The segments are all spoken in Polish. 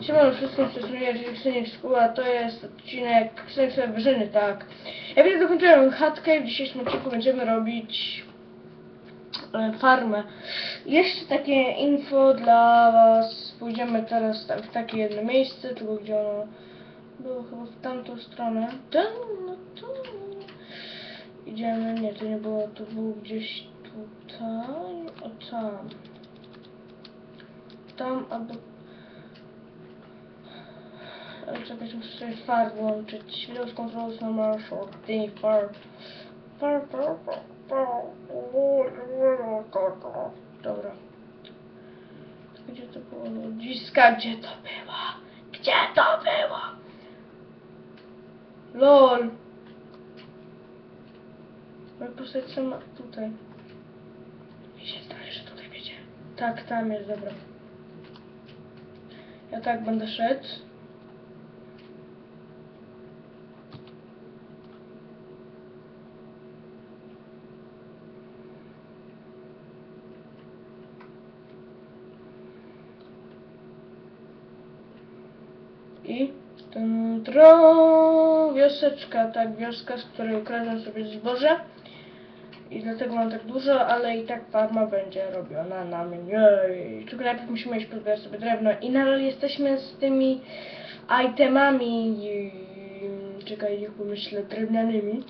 Siemano wszystkim, przesunuję, jeżeli Kseniek Szkoła, to jest odcinek Kseniek sobie wyżyny, tak. Ja więc dokończyłem chatkę i w dzisiejszym odcinku będziemy robić e, farmę. Jeszcze takie info dla was. Pójdziemy teraz tak, w takie jedno miejsce, tylko gdzie ono było chyba w tamtą stronę. Tam, no to... Idziemy, nie, to nie było, to było gdzieś tutaj, o tam. Tam czekać, muszę sobie far włączyć. Windows Controls Normal Short D far. Far, far, far, far. Dobra. Gdzie to było? Ludziska, gdzie to było? Gdzie to było? LOL. Moja postać sama tutaj. Mi się zdaje, że tutaj będzie. Tak, tam jest, dobra. Ja tak będę szedł. I ten tro wioseczka, tak, wioska, z której ukradłem sobie zboże. I dlatego mam tak dużo, ale i tak farma będzie robiona na mnie. Tylko najpierw musimy iść pozbierać sobie drewno. I nadal jesteśmy z tymi itemami, czekaj, niech pomyślę, drewnianymi.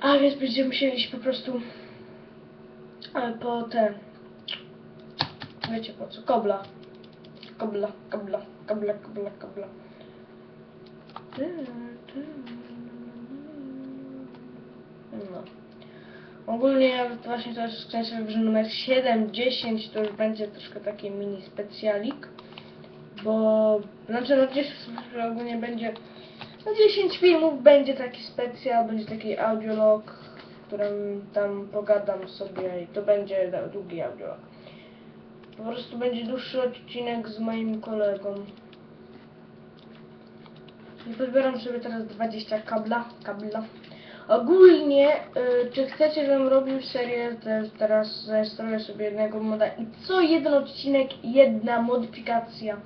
A więc będziemy musieli iść po prostu po te, wiecie po co, kobla. Kobla, kobla, kobla, kobla, kobla. No. Ogólnie ja właśnie teraz sobie że numer 7, 10 to już będzie troszkę taki mini specjalik. Bo, znaczy no gdzieś ogólnie będzie, no 10 filmów będzie taki specjal, będzie taki audiolog, w którym tam pogadam sobie i to będzie długi audiolog. Po prostu będzie dłuższy odcinek z moim kolegą. I pozbieram sobie teraz 20 kabla, kabla. Ogólnie, y, czy chcecie, żebym robił serię, to teraz zainstaluję sobie jednego moda i co jeden odcinek, jedna modyfikacja.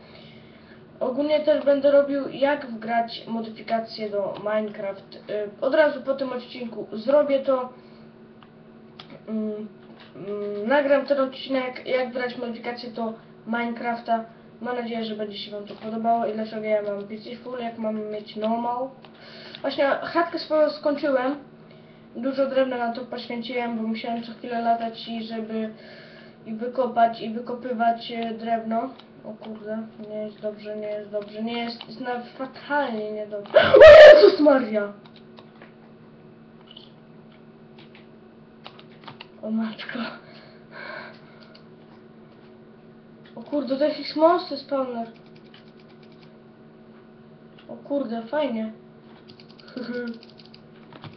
Ogólnie też będę robił, jak wgrać modyfikacje do Minecraft. Y, od razu po tym odcinku zrobię to. Mm, mm, nagram ten odcinek, jak wgrać modyfikacje do Minecrafta. Mam nadzieję, że będzie się Wam to podobało i dlaczego ja mam PC full, jak mam mieć normal. Właśnie chatkę swoją skończyłem. Dużo drewna na to poświęciłem, bo musiałem co chwilę latać i żeby i wykopać i wykopywać e, drewno. O kurde, nie jest dobrze, nie jest dobrze, nie jest, jest nawet fatalnie niedobrze. O Jezus Maria! O matko. O kurde, to jakiś monster spawner. O kurde, fajnie.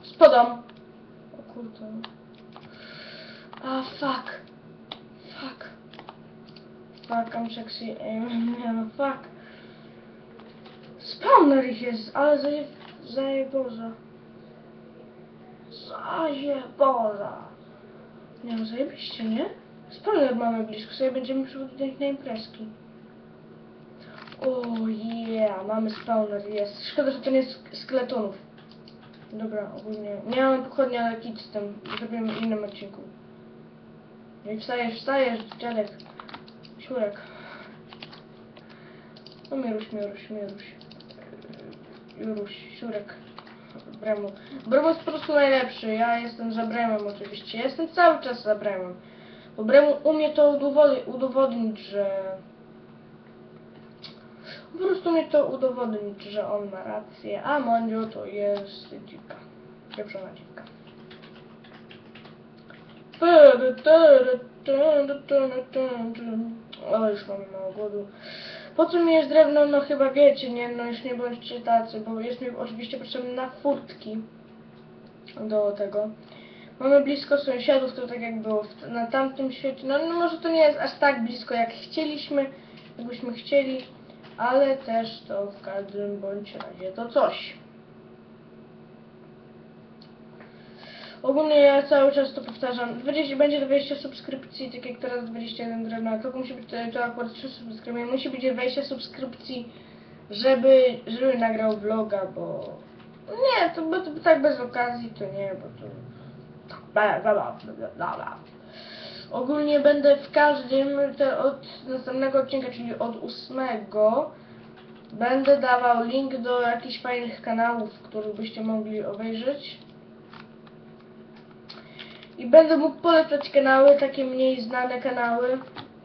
Spadam. O kurde. A fuck. Fuck. Fuck, I'm sexy. Nie no, fuck. Spawner ich jest, ale zaje... zajeboza. Zajeboza. Nie no, zajebiście, nie? Spawner mamy blisko, sobie będziemy przychodzić na imprezki. O yeah, mamy spawner, jest. Szkoda, że to nie jest skeletonów. Dobra, ogólnie. Nie mamy pochodnia, ale kit z tym. Zrobimy w innym odcinku. I wstajesz, wstajesz, dziadek. Siurek. No Miruś, Miruś, Miruś. Juruś, Siurek. Bremu. Bremu jest po prostu najlepszy. Ja jestem za Bremem oczywiście. Jestem cały czas za Bremem. Bo Bremu umie to udowodnić że... Po prostu mnie to udowodnić, że on ma rację, a Mandzio to jest dziwka. Pieprzona dziwka. O, już mamy mało głodu. Po co mi jest drewno? No chyba wiecie, nie? No już nie bądźcie tacy, bo jest mi oczywiście potrzebne na furtki do tego. Mamy blisko sąsiadów, to tak jak było na tamtym świecie. No, no może to nie jest aż tak blisko jak chcieliśmy, jakbyśmy chcieli, ale też to w każdym bądź razie to coś. Ogólnie ja cały czas to powtarzam. 20, będzie 20 subskrypcji, tak jak teraz 21 drewna. To musi być to, akurat 3 subskrypcje. Musi być 20 subskrypcji, żeby, żeby nagrał vloga, bo nie, to, bo to tak bez okazji to nie, bo to bla bla bla bla bla. Ogólnie będę w każdym te, od następnego odcinka, czyli od ósmego będę dawał link do jakichś fajnych kanałów, których byście mogli obejrzeć. I będę mógł polecać kanały, takie mniej znane kanały.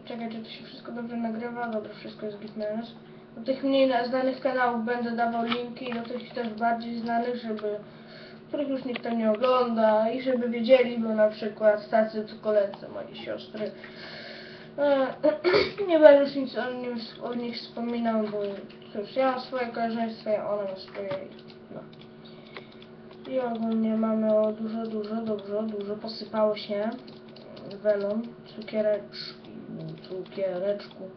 Czekaj, czy to się wszystko dobrze nagrywa? Dobra, wszystko jest gitness. Do tych mniej na- znanych kanałów będę dawał linki, do tych też bardziej znanych, żeby których już nikt nie ogląda i żeby wiedzieli, bo na przykład tacy co koledzy mojej siostry. E, nie będę już nic o, nim, o nich wspominał, bo cóż, ja mam swoje koleżeństwo, a ona ma swoje. No. I ogólnie mamy o dużo, dużo, dużo, dużo posypało się welon, cukiereczki, cukiereczku.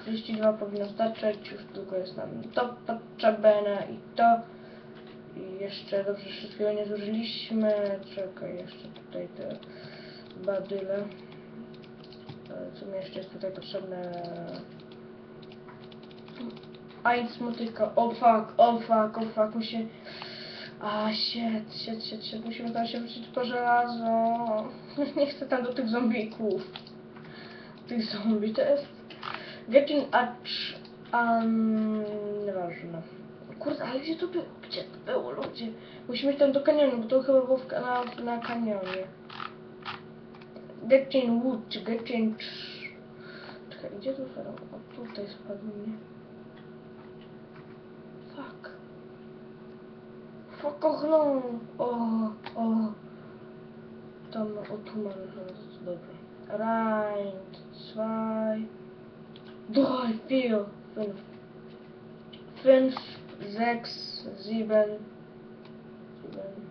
32 powinno starczyć, już tylko jest nam to potrzebne i to. I jeszcze dobrze wszystkiego nie zużyliśmy. Czekaj, jeszcze tutaj te badyle. E, Co mi jeszcze jest tutaj potrzebne? A nic motyka. O fuck, o fuck, o fuck, musi... A, shit, shit, shit, shit, musimy tam się wrócić po żelazo. Nie chcę tam do tych zombików. Tych zombie, to jest... Getting acz... Um, nieważne. Kurde, ale gdzie to było? Gdzie to było, ludzie? Musimy iść tam do kanionu, bo to chyba było w, na, na kanionie. Getting wood, czy getting... Czekaj, gdzie to teraz? O, tutaj spadł mnie. Fuck. Fuck, och no. O, o. Tam, o tu mamy teraz, dobra. Right, zwei, drei, vier, fünf. Fünf, sechs, sieben, sieben,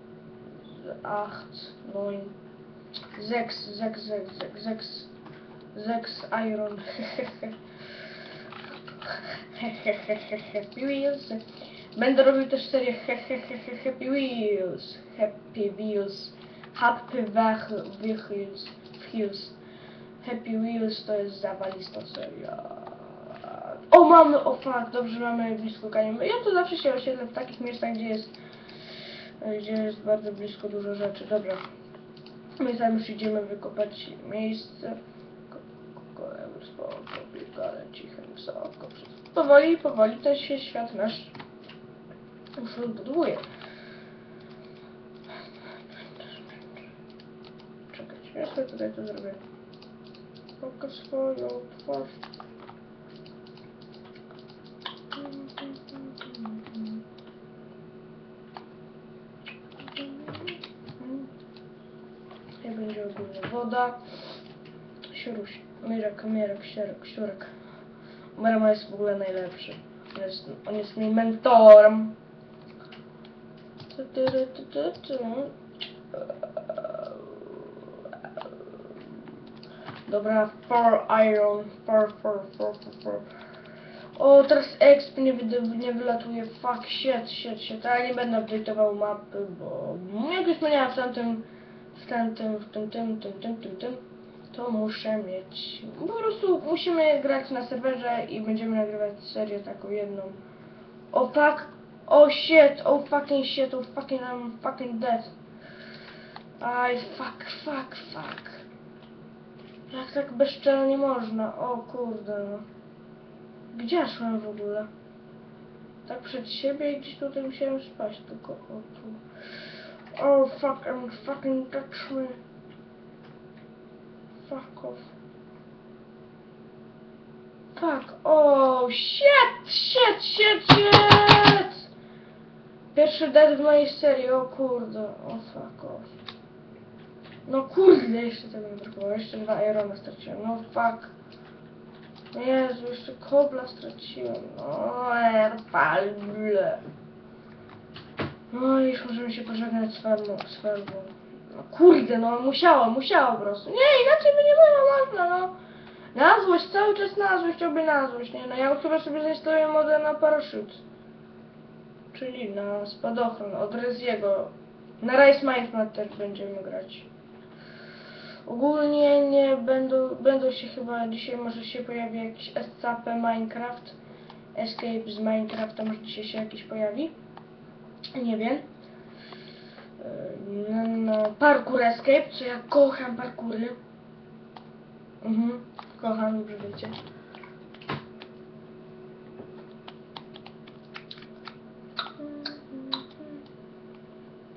acht, neun, sechs, sechs, sechs, sechs, sechs, sechs Iron. Happy Wheels. Będę robił też serię Happy Wheels. Happy Wheels. Happy Wheels. Wheels. Happy Wheels to jest zawalista seria. O, mamy, o fuck, dobrze, mamy blisko kanionu. Ja to zawsze się osiedlę w takich miejscach, gdzie jest gdzie jest bardzo blisko dużo rzeczy. Dobra. My tam już idziemy wykopać miejsce. Biegale, cichym, wysoko. Powoli, powoli ten się świat nasz już rozbudowuje. Czekać, ja sobie tutaj to zrobię. Pokaż swoją twarz. Woda. Siuruś, Mirek, Mirek, Sierek, Siurek. Merma jest w ogóle najlepszy. On jest, on jest moim mentorem. Dobra, four iron, four, four, four, four. O, teraz exp nie, nie wylatuje, fuck, shit, shit, shit, ale nie będę update'ował mapy, bo jakoś zmieniałem w tamtym, w tamtym, w tym, tym, tym, tym, tym, tym, to muszę mieć, po prostu musimy grać na serwerze i będziemy nagrywać serię taką jedną. O fuck, oh shit, oh fucking shit, oh fucking, I'm fucking dead. Aj, fuck, fuck, fuck. Jak tak bezczelnie można? O kurde no. Gdzie szłem w ogóle? Tak przed siebie i gdzieś tutaj musiałem spaść, tylko o tu. Oh fuck, I'm fucking touch me. Fuck off. Fuck, oh shit, shit, shit, shit! Pierwszy dead w mojej serii, o kurde, o fuck off. No kurde, jeszcze tego nie brakowało, jeszcze dwa irona straciłem, no fuck. Jezu, jeszcze kobla straciłem, no erfalble. No i już możemy się pożegnać z fermą, z fermą. No kurde, no musiało, musiało po prostu. Nie, inaczej by nie było można, no. Na złość, cały czas na złość, robię na złość, nie no, ja chyba sobie zainstaluję modę na parachut. Czyli na spadochron od Reziego Na Rise Minecraft też będziemy grać. Ogólnie nie będą, będą się chyba, dzisiaj może się pojawi jakiś SCP Minecraft. Escape z Minecrafta może dzisiaj się jakiś pojawi. Nie wiem. Yy, No, no, parkour Escape, co ja kocham parkury. Mhm, kocham, dobrze wiecie.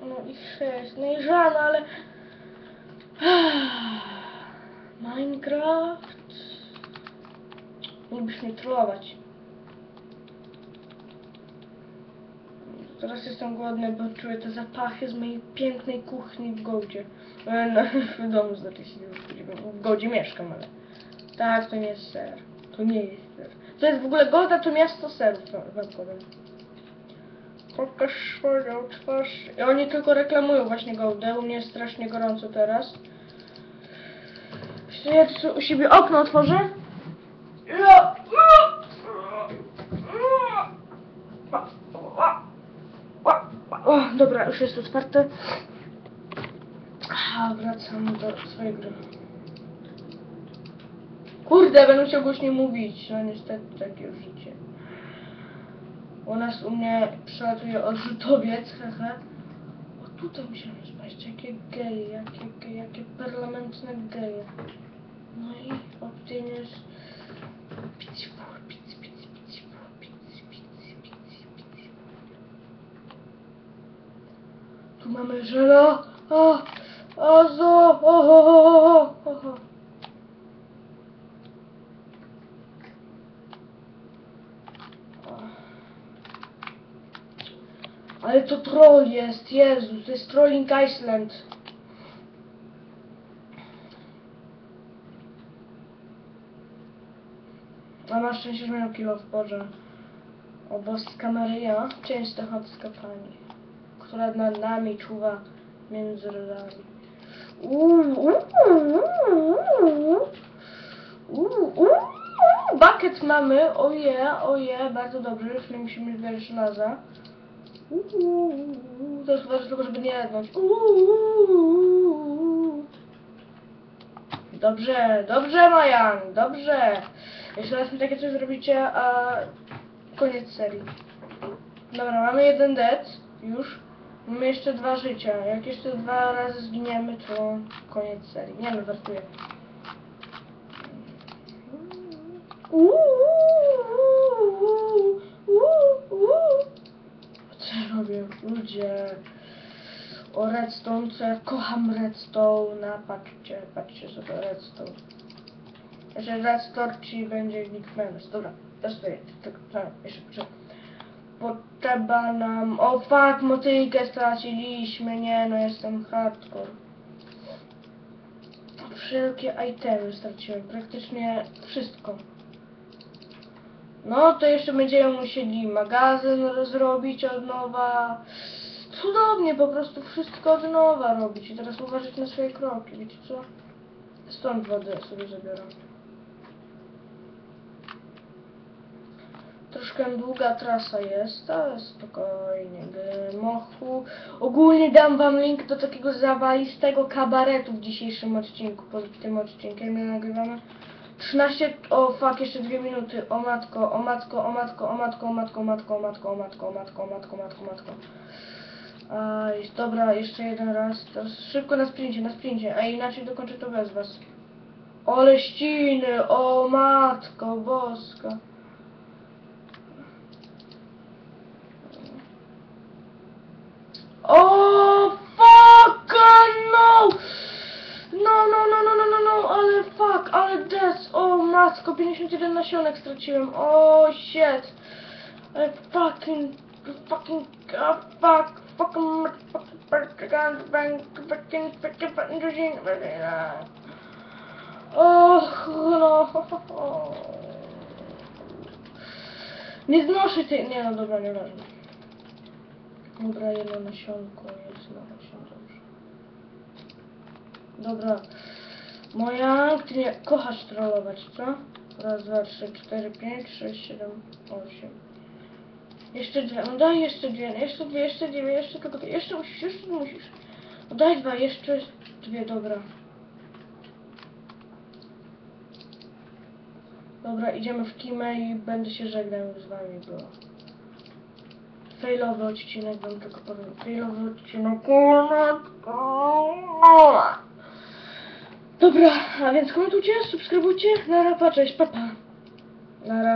No i sześć, no i żal, no ale... Minecraft... Mógłbyś mnie trollować. Teraz jestem głodny, bo czuję te zapachy z mojej pięknej kuchni w Gołdzie. E, No, w domu znaczy się. W Gołdzie mieszkam, ale... Tak, to nie jest ser. To nie jest ser. To jest w ogóle Golda, to miasto serów, wam powiem. Pokaż swoją twarz. I oni tylko reklamują właśnie Goldę. U mnie jest strasznie gorąco teraz. Jeszcze ja tu u siebie okno otworzę. Ja. O, dobra, już jest otwarte. A, wracam do swojej gry. Kurde, będę musiał głośniej mówić. No niestety takie życie. U nas, u mnie przelatuje odrzutowiec, hehe. O, tutaj musiałem spać, jakie geje, jakie, geje, jakie parlamentne geje. mamy. O, o, o, o, o, o, o. Ale to troll jest, Jezus, to jest Trolling Island. A masz szczęście, że kilo w porze. O, bo z kamery ja. Część do z która nad nami czuwa między rodami. Bucket mamy, oje, oje, bardzo dobrze, już nie musimy zbierać żelaza. Uuu, Teraz uważaj tylko, żeby nie jadnąć. Dobrze, dobrze Majan, dobrze. Jeszcze raz mi takie coś zrobicie, a koniec serii. Dobra, mamy jeden dead, już. Mamy jeszcze dwa życia. Jak jeszcze dwa razy zginiemy, to koniec serii. Nie no, uuu. Co robię? Ludzie. O redstone, co ja kocham redstone. Patrzcie, patrzcie sobie redstone. Jeszcze redstone ci będzie Nickmenes. Dobra, testuję. Tylko, jeszcze poczekaj. Potrzeba nam... O fuck, motylkę straciliśmy. Nie, no jestem hardcore. Wszelkie itemy straciłem. Praktycznie wszystko. No to jeszcze będziemy musieli magazyn rozrobić od nowa. Cudownie, po prostu wszystko od nowa robić. I teraz uważać na swoje kroki, wiecie co? Stąd wodę sobie zabiorę. Troszkę długa trasa jest, ale spokojnie, mochu. Ogólnie dam wam link do takiego zawalistego kabaretu w dzisiejszym odcinku, pod tym odcinkiem, ile nagrywamy. 13, o fuck, jeszcze dwie minuty, o matko, o matko, o matko, o matko, o matko, o matko, o matko, o matko, o matko, o matko, o matko, o matko. Aj, dobra, jeszcze jeden raz, teraz szybko na sprincie, na sprincie, a inaczej dokończę to bez was. Ole ściny, o matko boska. na, 51 nasionek straciłem. O, oh, shit. I fucking, fucking, uh, fuck, fucking, fucking, fucking, fucking, fucking, fucking, fucking, fucking, fucking, Och, no. Nie znoszę tej... Nie, no dobra, nie ważne. Dobra, jedno nasionko, jedno nasionko, dobrze. Dobra. Moja, ty nie kochasz trollować, co? Raz, dwa, trzy, cztery, pięć, sześć, siedem, osiem. Jeszcze dwie, no daj jeszcze dwie, jeszcze dwie, jeszcze dwie, jeszcze tylko dwie, jeszcze musisz, jeszcze musisz. No daj dwa, jeszcze dwie, dobra. Dobra, idziemy w kimę i będę się żegnał z wami, bo... Failowy odcinek, wam tylko powiem. Failowy odcinek. Dobra, a więc komentujcie, subskrybujcie. Nara, pa, cześć, papa. Nara.